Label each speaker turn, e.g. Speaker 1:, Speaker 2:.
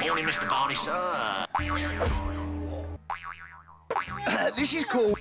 Speaker 1: Morning, Mr. Barney, sir.
Speaker 2: this is called...